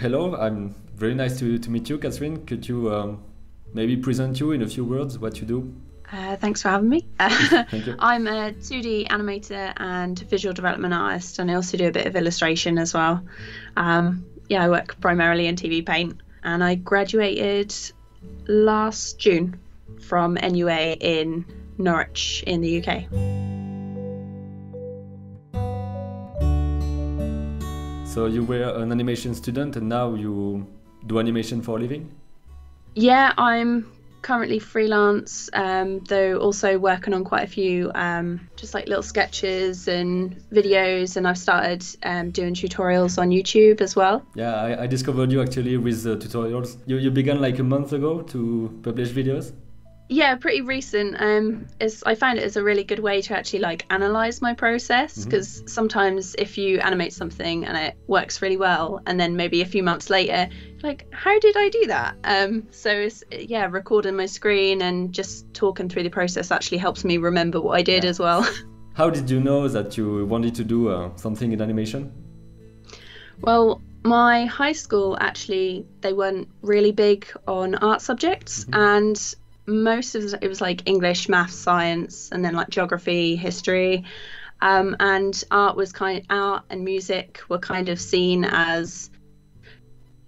Hello, I'm very nice to, to meet you, Katherine. Could you um, maybe present you in a few words what you do? Uh, thanks for having me. Thank you. I'm a 2D animator and visual development artist, and I also do a bit of illustration as well. Um, yeah, I work primarily in TVPaint, and I graduated last June from NUA in Norwich in the UK. So you were an animation student and now you do animation for a living? Yeah, I'm currently freelance, um, though also working on quite a few um, just like little sketches and videos, and I've started um, doing tutorials on YouTube as well. Yeah, I, I discovered you actually with uh, tutorials. You, you began like a month ago to publish videos? Yeah, pretty recent. Um, is I found it as a really good way to actually like analyze my process because sometimes if you animate something and it works really well, and then maybe a few months later, like how did I do that? Um, so it's yeah, recording my screen and just talking through the process actually helps me remember what I did as well. How did you know that you wanted to do uh, something in animation? Well, my high school actually they weren't really big on art subjects and most of the, it was like English, maths, science, and then like geography, history. Um, and art was kind art and music were kind of seen as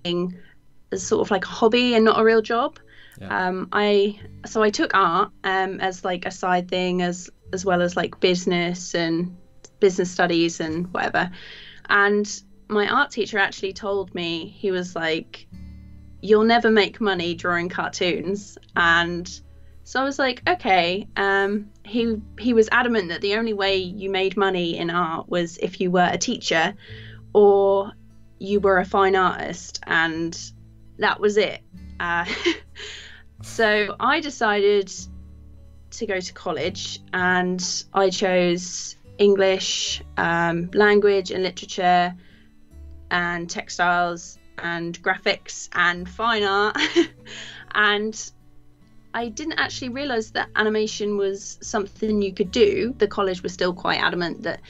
being as sort of like a hobby and not a real job. Yeah. Um, I so I took art um, as like a side thing as as well as like business and business studies and whatever. And my art teacher actually told me he was like, "You'll never make money drawing cartoons." And so I was like, "Okay." Um, he he was adamant that the only way you made money in art was if you were a teacher, or you were a fine artist, and that was it. Uh, so I decided to go to college and I chose English, um, language and literature, and textiles and graphics and fine art. and I didn't actually realize that animation was something you could do. The college was still quite adamant that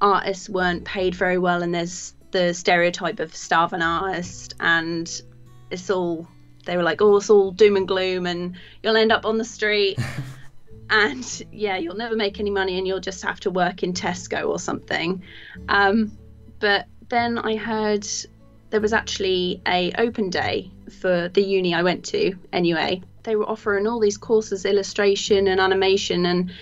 artists weren't paid very well, and there's the stereotype of starving artist, and it's all they were like, oh, it's all doom and gloom, and you'll end up on the street and yeah, you'll never make any money, and you'll just have to work in Tesco or something. Um, but then I heard there was actually a open day for the uni I went to anyway. They were offering all these courses, illustration and animation, and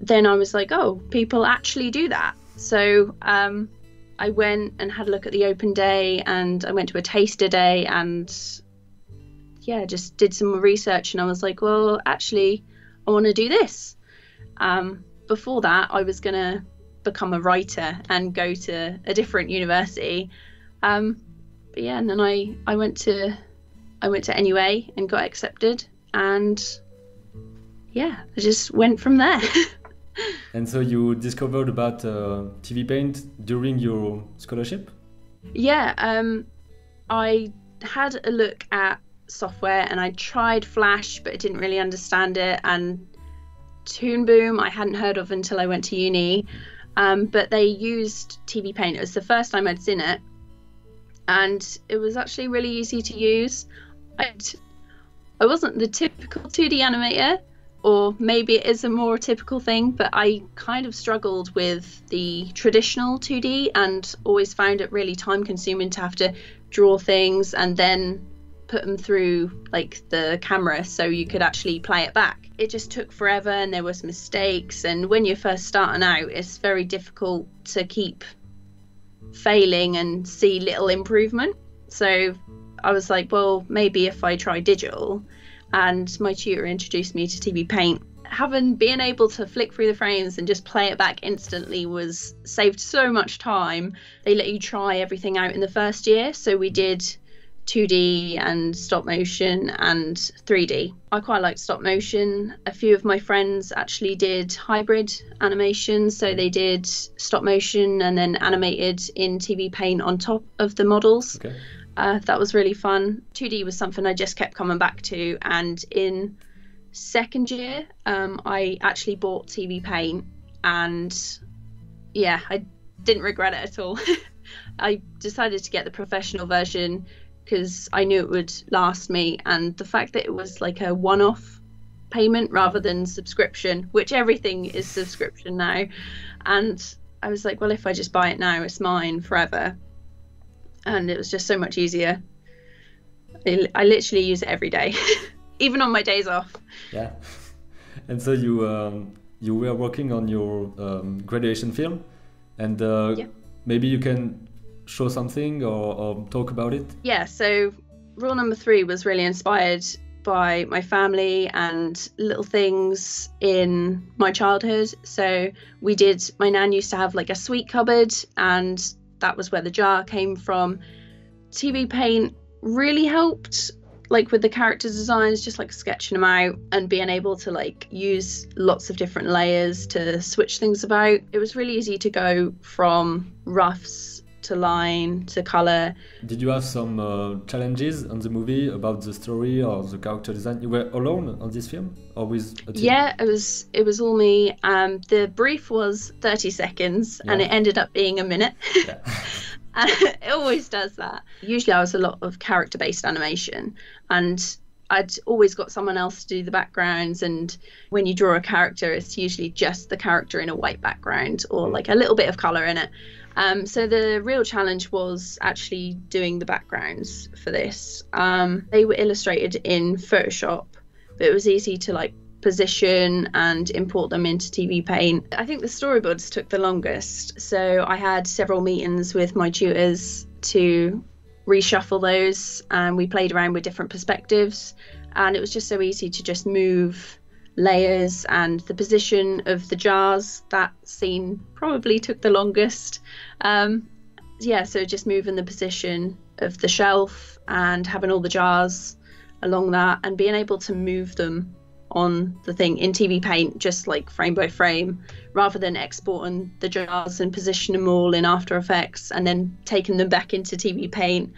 then I was like, oh, people actually do that. So um, I went and had a look at the open day, and I went to a taster day, and yeah, just did some research, and I was like, well, actually. I want to do this. Um, before that, I was going to become a writer and go to a different university. Um, but yeah, and then I, I went to I went to NUA and got accepted, and yeah, I just went from there. And so you discovered about uh, TVPaint during your scholarship? yeah, um, I had a look at software and I tried Flash, but I didn't really understand it. And Toon Boom, I hadn't heard of until I went to uni. Um, but they used TVPaint. It was the first time I'd seen it, and it was actually really easy to use. I'd, I wasn't the typical 2D animator, or maybe it is a more typical thing, but I kind of struggled with the traditional 2D and always found it really time consuming to have to draw things and then put them through like the camera so you could actually play it back. It just took forever and there was mistakes and when you're first starting out it's very difficult to keep failing and see little improvement. So I was like, well, maybe if I try digital and my tutor introduced me to TVPaint. Having been able to flick through the frames and just play it back instantly was saved so much time. They let you try everything out in the first year, so we did 2D and stop motion and 3D. I quite like stop motion. A few of my friends actually did hybrid animation, so they did stop motion and then animated in TVPaint on top of the models. Okay. Uh, that was really fun. 2D was something I just kept coming back to, and in second year, um, I actually bought TVPaint, and yeah, I didn't regret it at all. I decided to get the professional version because I knew it would last me, and the fact that it was like a one-off payment rather than subscription, which everything is subscription now, and I was like, well, if I just buy it now, it's mine forever, and it was just so much easier. I, I literally use it every day, even on my days off. Yeah, and so you um, you were working on your um, graduation film, and uh, Yeah. maybe you can show something or, or talk about it. yeah, so rule number three was really inspired by my family and little things in my childhood. So we did, my nan used to have like a sweet cupboard, and that was where the jar came from. TVPaint really helped like with the character designs just like sketching them out and being able to like use lots of different layers to switch things about it was really easy to go from roughs to line to color Did you have some uh, challenges on the movie about the story or the character design? You were alone on this film, or with a team? Yeah, it was it was all me. Um, the brief was thirty seconds, and it ended up being a minute. Yeah. and it always does that. Usually, I was a lot of character based animation, and I'd always got someone else to do the backgrounds. And when you draw a character, it's usually just the character in a white background or like a little bit of color in it. Um, so the real challenge was actually doing the backgrounds for this. Um, they were illustrated in Photoshop, but it was easy to like position and import them into TVPaint. I think the storyboards took the longest, so I had several meetings with my tutors to reshuffle those, and we played around with different perspectives, and it was just so easy to just move layers and the position of the jars. That scene probably took the longest. Um, yeah, so just moving the position of the shelf and having all the jars along that and being able to move them on the thing in TVPaint, just like frame by frame, rather than exporting the jars and position them all in After Effects and then taking them back into TVPaint.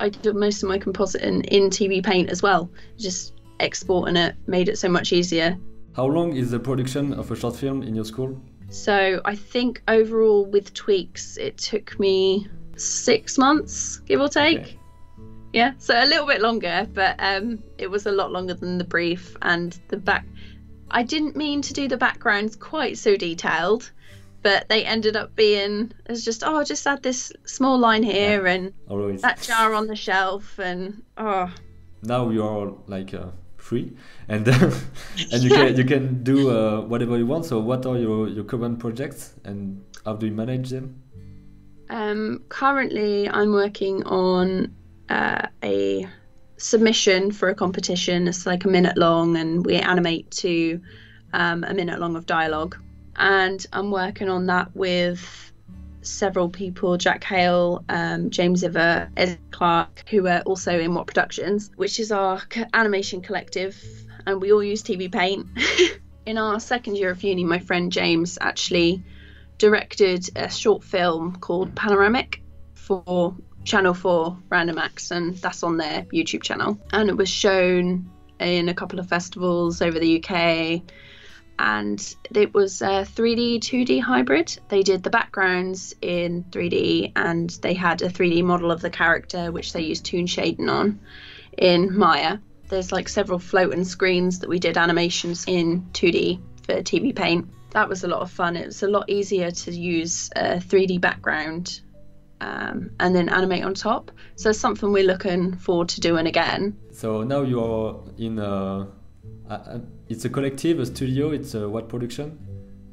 I did most of my compositing in TVPaint as well. Just exporting it made it so much easier. How long is the production of a short film in your school? So I think overall with tweaks, it took me six months, give or take. Okay. Yeah, so a little bit longer, but um, it was a lot longer than the brief and the back. I didn't mean to do the backgrounds quite so detailed, but they ended up being it's just oh, just add this small line here and Always. that jar on the shelf and oh Now you are like uh, free, and and you can you can do uh, whatever you want. So what are your your current projects, and how do you manage them? Um, currently, I'm working on uh, a submission for a competition. It's like a minute long, and we animate to um, a minute long of dialogue. And I'm working on that with several people Jack Hale, um, James Iver, Ed Clark, who are also in Watt Productions, which is our animation collective, and we all use TVPaint. in our second year of uni, my friend James actually directed a short film called Panoramic for Channel 4 Random Acts, and that's on their YouTube channel. And it was shown in a couple of festivals over the UK. And it was a 3D, 2D hybrid. They did the backgrounds in 3D and they had a 3D model of the character, which they used toon shading on in Maya. There's like several floating screens that we did animations in 2D for TVPaint. That was a lot of fun. It was a lot easier to use a 3D background um, and then animate on top. So it's something we're looking forward to doing again. So now you are in a, a, a it's a collective, a studio. It's a Watt production,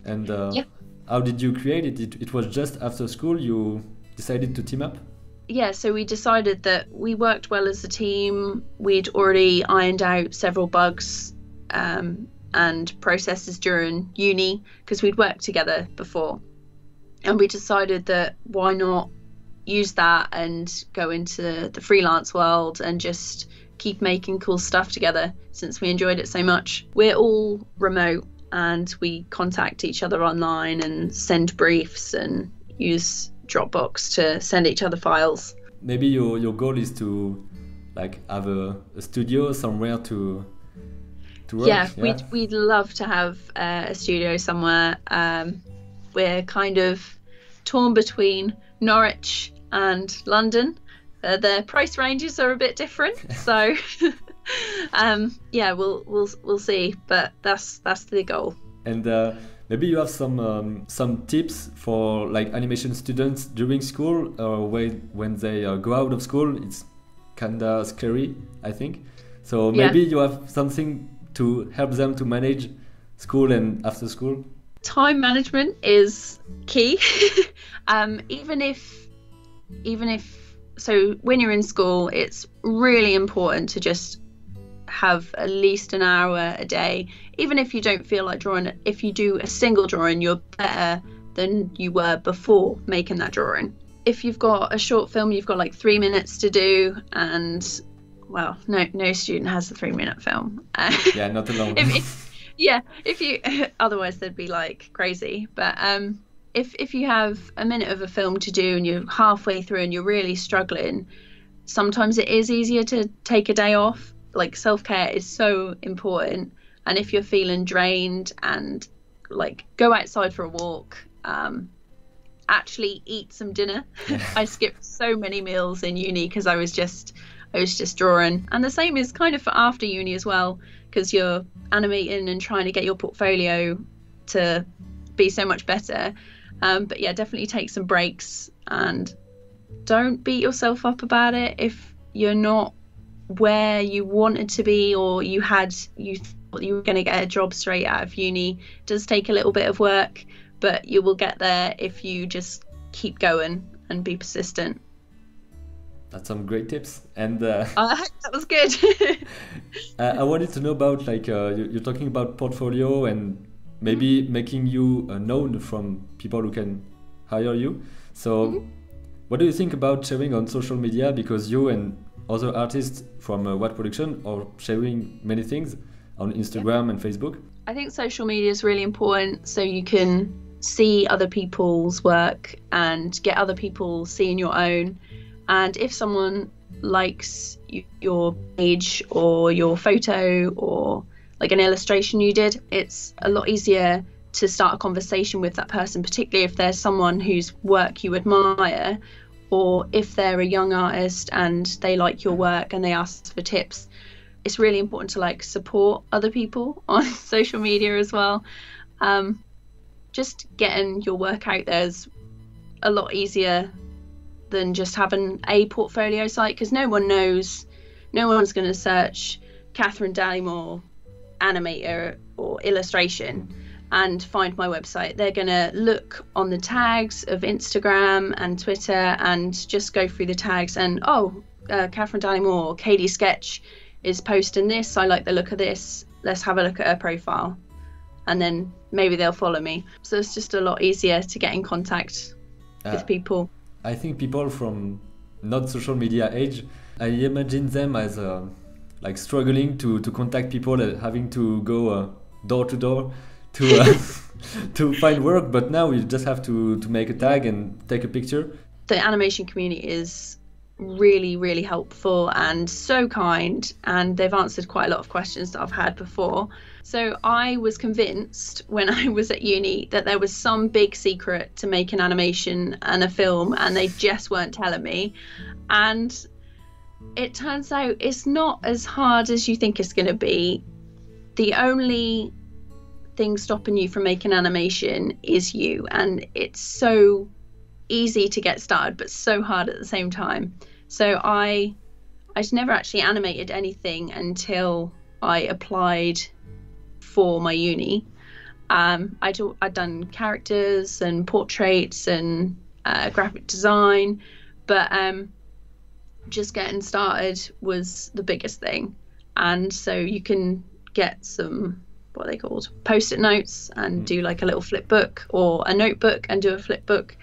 and uh, Yeah. how did you create it? it? It was just after school you decided to team up. yeah, so we decided that we worked well as a team. We'd already ironed out several bugs um, and processes during uni because we'd worked together before. And we decided that why not use that and go into the freelance world and just keep making cool stuff together since we enjoyed it so much. We're all remote and we contact each other online and send briefs and use Dropbox to send each other files. Maybe your your goal is to like have a, a studio somewhere to to work. yeah, we'd we'd love to have uh, a studio somewhere. Um, we're kind of torn between Norwich and London. Uh, their price ranges are a bit different, so um, yeah, we'll we'll we'll see. But that's that's the goal. And uh, maybe you have some um, some tips for like animation students during school or when when they uh, go out of school. It's kinda scary, I think. So maybe yeah. you have something to help them to manage school and after school. Time management is key. um, even if even if so when you're in school it's really important to just have at least an hour a day. Even if you don't feel like drawing, if you do a single drawing, you're better than you were before making that drawing. If you've got a short film, you've got like three minutes to do, and well, no, no student has a three minute film. yeah, not the long if, if, yeah, if you otherwise they'd be like crazy. But um, if if you have a minute of a film to do and you're halfway through and you're really struggling, sometimes it is easier to take a day off like self care is so important. And if you're feeling drained and like go outside for a walk, um, actually eat some dinner. I skipped so many meals in uni because I was just I was just drawing. And the same is kind of for after uni as well because you're animating and trying to get your portfolio to be so much better. Um, but yeah, definitely take some breaks and don't beat yourself up about it. If you're not where you wanted to be or you had you thought you were going to get a job straight out of uni it does take a little bit of work but you will get there if you just keep going and be persistent. That's some great tips and uh, uh, that was good. Uh, i wanted to know about like uh, you're talking about portfolio and maybe making you uh, known from people who can hire you so mm-hmm. what do you think about sharing on social media because you and other artists from uh, Watt Production are sharing many things on Instagram yeah. and Facebook? I think social media is really important so you can see other people's work and get other people seeing your own. And if someone likes your page or your photo or like an illustration you did, it's a lot easier to start a conversation with that person, particularly if there's someone whose work you admire or if they're a young artist and they like your work and they ask for tips. It's really important to like support other people on social media as well. Um, just getting your work out there is a lot easier than just having a portfolio site because no one knows no one's going to search Katherine Dallimore animator or illustration and find my website. They're going to look on the tags of Instagram and Twitter and just go through the tags and, oh, uh, Katherine Dallimore, KD Sketch is posting this. I like the look of this. Let's have a look at her profile. And then maybe they'll follow me. So it's just a lot easier to get in contact uh, with people. I think people from not social media age, I imagine them as uh, like struggling to, to contact people, uh, having to go uh, door to door to uh, to find work, but now you just have to to make a tag and take a picture. The animation community is really really helpful and so kind and they've answered quite a lot of questions that I've had before. So I was convinced when I was at uni that there was some big secret to make an animation and a film and they just weren't telling me. And it turns out it's not as hard as you think it's going to be. The only thing stopping you from making animation is you and it's so easy to get started but so hard at the same time so i I'd never actually animated anything until i applied for my uni um, I'd, I'd done characters and portraits and uh, graphic design but um, just getting started was the biggest thing. And so you can get some what are they called? Post-it notes and mm. do like a little flip book or a notebook and do a flip book.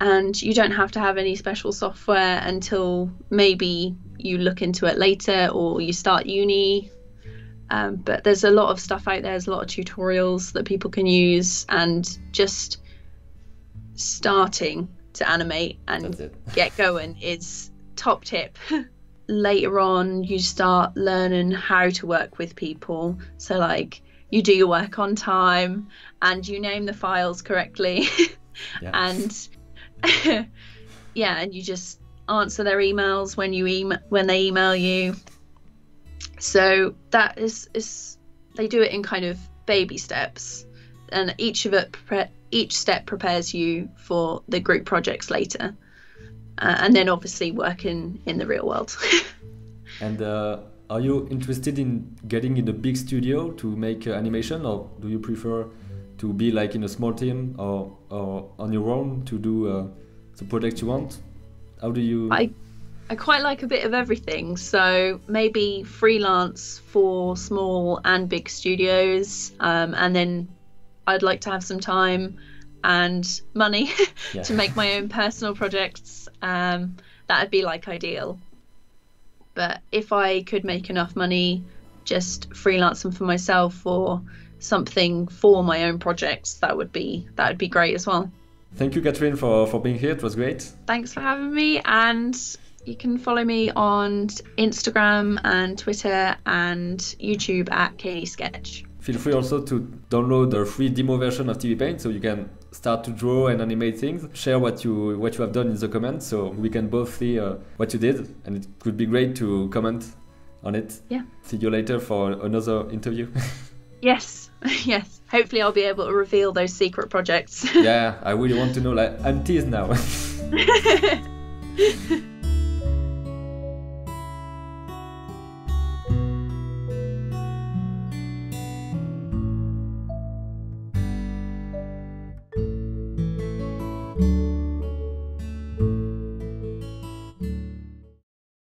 And you don't have to have any special software until maybe you look into it later or you start uni. Um, but there's a lot of stuff out there there's a lot of tutorials that people can use and just starting to animate and get going is top tip. Later on you start learning how to work with people. So like you do your work on time and you name the files correctly. And yeah, and you just answer their emails when you email when they email you. So that is is they do it in kind of baby steps, and each of it pre- each step prepares you for the group projects later, uh, and then obviously working in the real world. and uh, are you interested in getting in a big studio to make uh, animation, or do you prefer to be like in a small team or or on your own to do uh, the project you want? How do you? I I quite like a bit of everything. So maybe freelance for small and big studios, um, and then I'd like to have some time and money yeah. to make my own personal projects. Um, that'd be like ideal. But if I could make enough money just freelancing for myself or something for my own projects, that would be that would be great as well. Thank you, Katherine, for, for being here. It was great. Thanks for having me. And you can follow me on Instagram and Twitter and YouTube at KD Sketch. Feel free also to download the free demo version of TVPaint so you can start to draw and animate things. Share what you what you have done in the comments so we can both see uh, what you did and it could be great to comment on it. Yeah. See you later for another interview. yes. yes. Hopefully I'll be able to reveal those secret projects. yeah, I really want to know like I'm teased now.